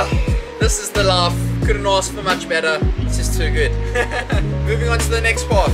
Ah, this is the laugh. Couldn't ask for much better. It's just too good. Moving on to the next part.